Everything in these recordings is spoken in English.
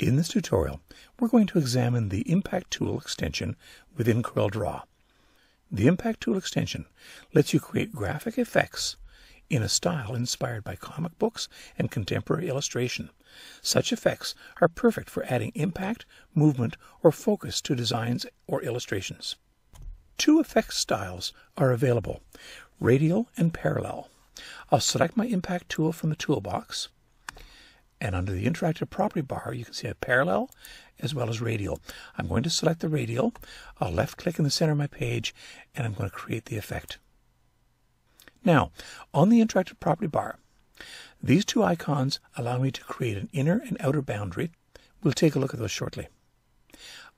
In this tutorial, we're going to examine the Impact Tool extension within CorelDRAW. The Impact Tool extension lets you create graphic effects in a style inspired by comic books and contemporary illustration. Such effects are perfect for adding impact, movement, or focus to designs or illustrations. Two effect styles are available, radial and parallel. I'll select my Impact tool from the toolbox and under the interactive property bar, you can see a parallel as well as radial. I'm going to select the radial. I'll left click in the center of my page and I'm going to create the effect. Now, on the interactive property bar, these two icons allow me to create an inner and outer boundary. We'll take a look at those shortly.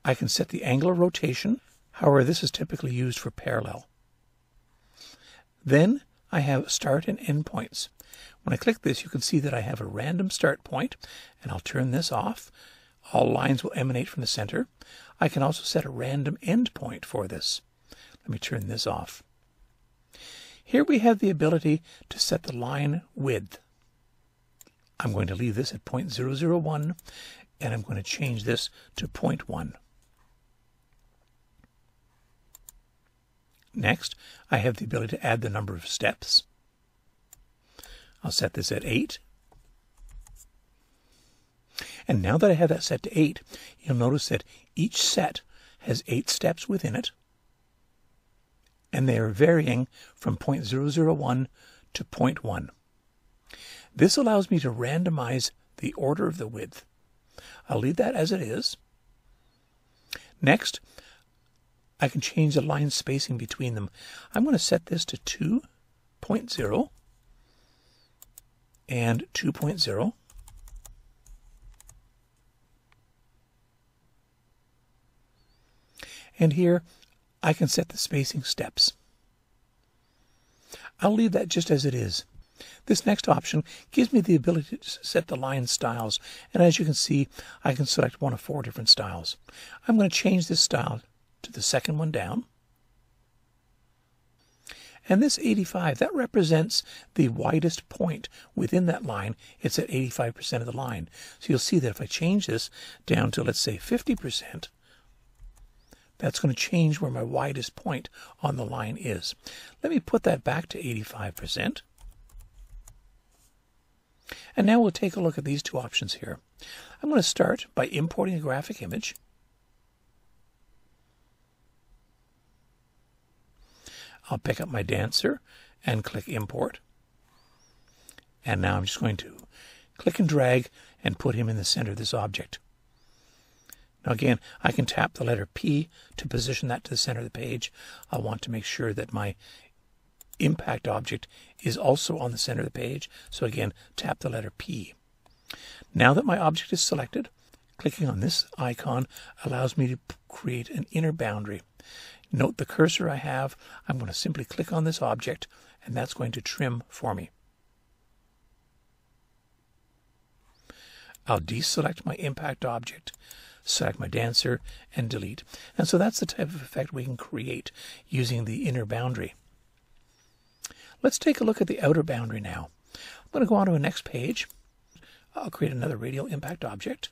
I can set the angle of rotation. However, this is typically used for parallel. Then I have start and end points. When I click this, you can see that I have a random start point, and I'll turn this off. All lines will emanate from the center. I can also set a random end point for this. Let me turn this off. Here we have the ability to set the line width. I'm going to leave this at 0.001, and I'm going to change this to 0.1. Next, I have the ability to add the number of steps. I'll set this at 8. And now that I have that set to 8, you'll notice that each set has 8 steps within it. And they are varying from 0.001 to 0.1. This allows me to randomize the order of the width. I'll leave that as it is. Next, I can change the line spacing between them. I'm going to set this to 2.0 and 2.0. And here I can set the spacing steps. I'll leave that just as it is. This next option gives me the ability to set the line styles, and as you can see, I can select one of four different styles. I'm going to change this style to the second one down. And this 85, that represents the widest point within that line. It's at 85% of the line. So you'll see that if I change this down to, let's say, 50%, that's going to change where my widest point on the line is. Let me put that back to 85%. And now we'll take a look at these two options here. I'm going to start by importing a graphic image. I'll pick up my dancer and click import. And now I'm just going to click and drag and put him in the center of this object. Now again, I can tap the letter P to position that to the center of the page. I want to make sure that my impact object is also on the center of the page. So again, tap the letter P. Now that my object is selected, clicking on this icon allows me to create an inner boundary. Note the cursor I have. I'm going to simply click on this object, and that's going to trim for me. I'll deselect my impact object, select my dancer, and delete. And so that's the type of effect we can create using the inner boundary. Let's take a look at the outer boundary now. I'm going to go on to the next page. I'll create another radial impact object.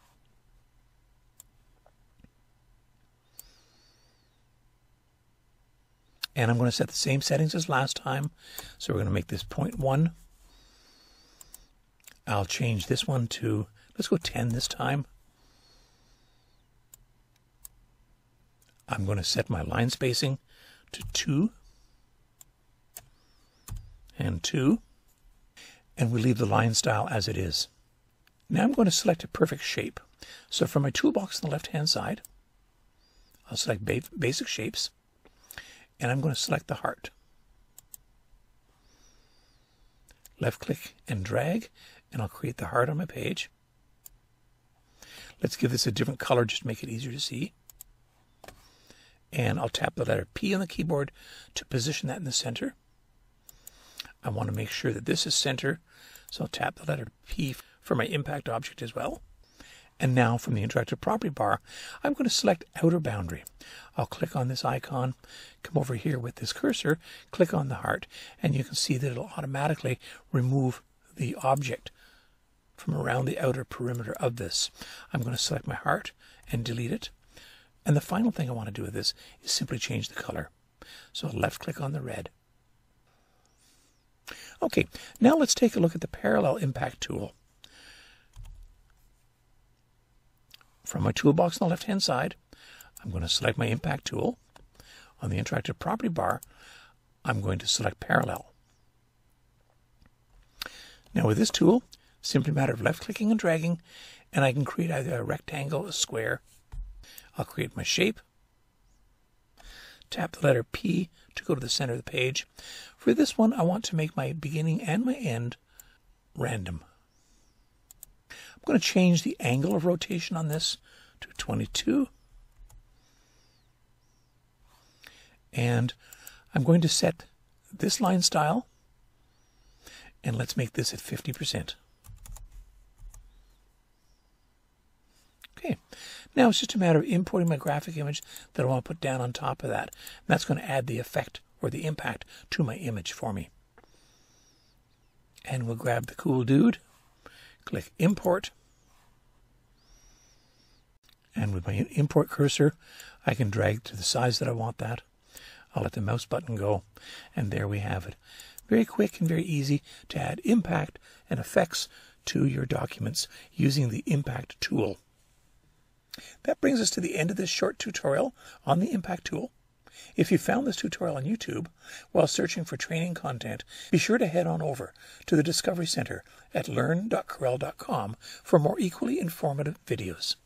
And I'm going to set the same settings as last time. So we're going to make this 0.1. I'll change this one to, let's go 10 this time. I'm going to set my line spacing to 2 and 2. And we leave the line style as it is. Now I'm going to select a perfect shape. So from my toolbox on the left-hand side, I'll select basic shapes and I'm going to select the heart. Left click and drag, and I'll create the heart on my page. Let's give this a different color just to make it easier to see. And I'll tap the letter P on the keyboard to position that in the center. I want to make sure that this is center, so I'll tap the letter P for my impact object as well. And now from the interactive property bar, I'm going to select outer boundary. I'll click on this icon, come over here with this cursor, click on the heart, and you can see that it'll automatically remove the object from around the outer perimeter of this. I'm going to select my heart and delete it. And the final thing I want to do with this is simply change the color. So I'll left click on the red. Okay, now let's take a look at the parallel impact tool. From my toolbox on the left hand side, I'm going to select my impact tool. On the interactive property bar, I'm going to select parallel. Now with this tool, simply a matter of left clicking and dragging, and I can create either a rectangle, a square. I'll create my shape. Tap the letter P to go to the center of the page. For this one, I want to make my beginning and my end random. I'm going to change the angle of rotation on this to 22. And I'm going to set this line style and let's make this at 50%. Okay, now it's just a matter of importing my graphic image that I want to put down on top of that. And that's going to add the effect or the impact to my image for me. And we'll grab the cool dude, click import, and with my import cursor, I can drag to the size that I want that. I'll let the mouse button go, and there we have it. Very quick and very easy to add impact and effects to your documents using the impact tool. That brings us to the end of this short tutorial on the impact tool. If you found this tutorial on YouTube while searching for training content, be sure to head on over to the Discovery Center at learn.corel.com for more equally informative videos.